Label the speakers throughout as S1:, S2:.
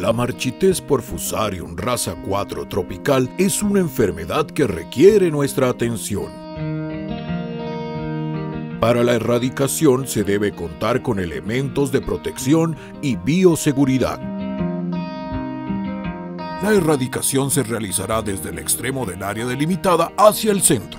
S1: La marchitez por Fusarium raza 4 tropical es una enfermedad que requiere nuestra atención. Para la erradicación se debe contar con elementos de protección y bioseguridad. La erradicación se realizará desde el extremo del área delimitada hacia el centro.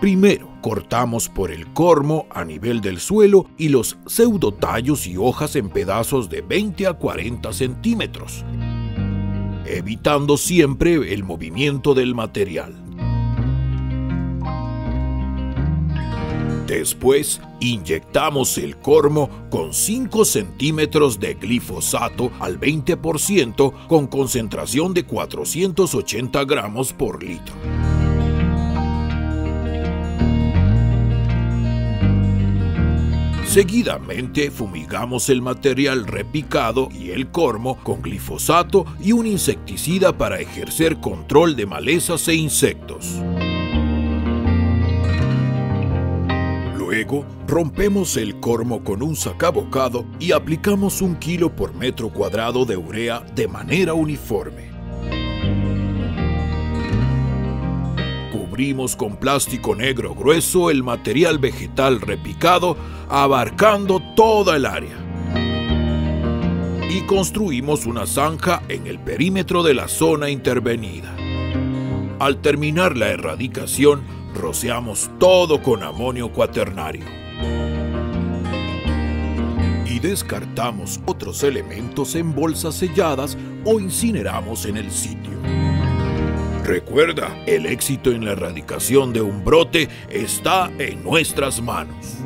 S1: Primero, cortamos por el cormo a nivel del suelo y los pseudotallos y hojas en pedazos de 20 a 40 centímetros, evitando siempre el movimiento del material. Después, inyectamos el cormo con 5 centímetros de glifosato al 20% con concentración de 480 gramos por litro. Seguidamente fumigamos el material repicado y el cormo con glifosato y un insecticida para ejercer control de malezas e insectos. Luego, rompemos el cormo con un sacabocado y aplicamos un kilo por metro cuadrado de urea de manera uniforme. Cubrimos con plástico negro grueso el material vegetal repicado, abarcando toda el área. Y construimos una zanja en el perímetro de la zona intervenida. Al terminar la erradicación, rociamos todo con amonio cuaternario. Y descartamos otros elementos en bolsas selladas o incineramos en el sitio. Recuerda, el éxito en la erradicación de un brote está en nuestras manos.